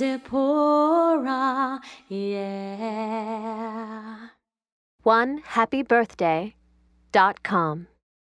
Zipporah, yeah. One happy birthday dot com.